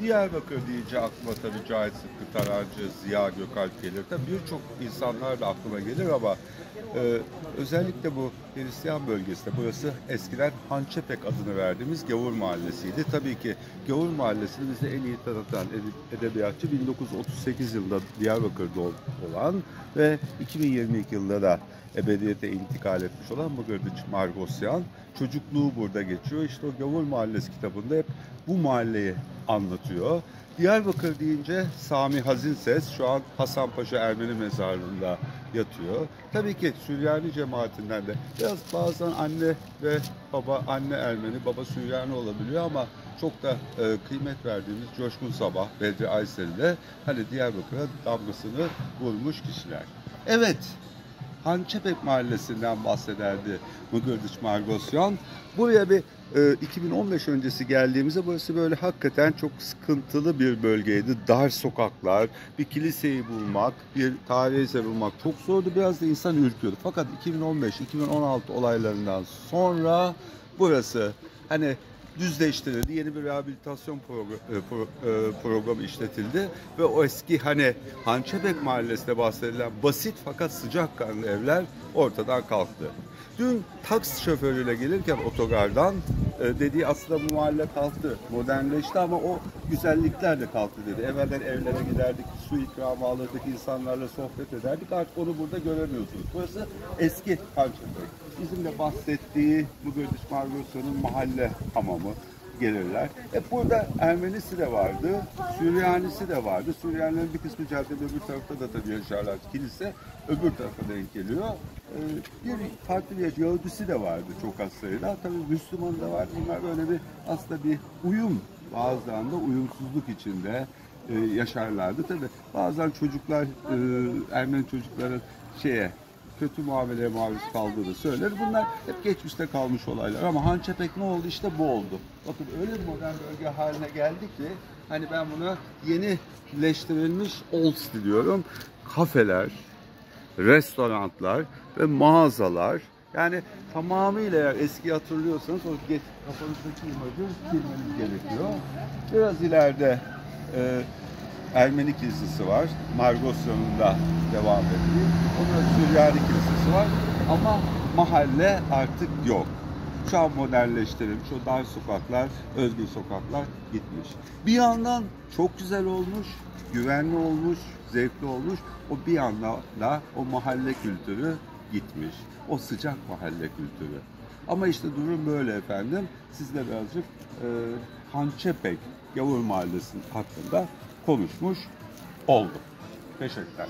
Diyarbakır deyince aklıma tabii Cahit Sıtkı Tarancı, Ziya Gökalp gelir. Tabii birçok insanlar da aklıma gelir ama e, özellikle bu Hristiyan bölgesinde burası eskiden Hançepek adını verdiğimiz Gavur Mahallesi'ydi. Tabii ki Gavur Mahallesi'ni bize en iyi tanıtan ede- edebiyatçı 1938 yılında Diyarbakır'da ol- olan ve 2022 yılında da ebediyete intikal etmiş olan Mıgırdıç Margosyan. Çocukluğu burada geçiyor. İşte o Gavur Mahallesi kitabında hep bu mahalleyi anlatıyor. Diyarbakır deyince Sami Hazinses şu an Hasanpaşa Ermeni mezarlığında yatıyor. Tabii ki Süryani cemaatinden de biraz bazen anne ve baba anne Ermeni, baba Süryani olabiliyor ama çok da e, kıymet verdiğimiz Coşkun Sabah, Bedri Aysel de hani Diyarbakır'a damgasını vurmuş kişiler. Evet, Hançepek Mahallesi'nden bahsederdi Mıgırdıç Margosyan. Buraya bir e, 2015 öncesi geldiğimizde burası böyle hakikaten çok sıkıntılı bir bölgeydi. Dar sokaklar, bir kiliseyi bulmak, bir tarihi eser bulmak çok zordu. Biraz da insan ürküyordu. Fakat 2015-2016 olaylarından sonra burası hani düzleştirildi. Yeni bir rehabilitasyon progr- e, pro- e, programı işletildi ve o eski hani Hançebek Mahallesi'nde bahsedilen basit fakat sıcakkanlı evler ortadan kalktı. Dün taksi şoförüyle gelirken otogardan e, dediği aslında bu mahalle kalktı, modernleşti ama o güzellikler de kalktı dedi. Evvelden evlere giderdik, su ikramı alırdık, insanlarla sohbet ederdik. Artık onu burada göremiyorsunuz. Burası eski Hançebek. Bizim de bahsettiği bu Margosa'nın mahalle hamamı gelirler. Hep burada Ermenisi de vardı, Süryanisi de vardı. Süryanilerin bir kısmı caddede öbür tarafta da tabii yaşarlar. Kilise öbür tarafa denk geliyor. Ee, bir farklı bir Yahudisi de vardı çok az sayıda. Tabii Müslüman da var. Bunlar böyle bir aslında bir uyum bazılarında uyumsuzluk içinde e, yaşarlardı. Tabii bazen çocuklar, e, Ermeni çocukların şeye kötü muameleye maruz kaldığını söyler. Bunlar hep geçmişte kalmış olaylar. Ama Hançepek ne oldu? İşte bu oldu. Bakın öyle bir modern bölge haline geldi ki hani ben buna yenileştirilmiş city diyorum. Kafeler, restoranlar ve mağazalar yani tamamıyla eğer eski hatırlıyorsanız o geç, kafanızdaki imajı silmeniz gerekiyor. Biraz ileride e, Ermeni kilisesi var. Margosyon'unda devam ediyor. Onda Süryani kilisesi var. Ama mahalle artık yok. Şu an modernleştirilmiş. O dar sokaklar, özgür sokaklar gitmiş. Bir yandan çok güzel olmuş, güvenli olmuş, zevkli olmuş. O bir yandan da o mahalle kültürü gitmiş. O sıcak mahalle kültürü. Ama işte durum böyle efendim. Sizle birazcık e, Hançepek Gavur Mahallesi hakkında konuşmuş olduk. Teşekkürler.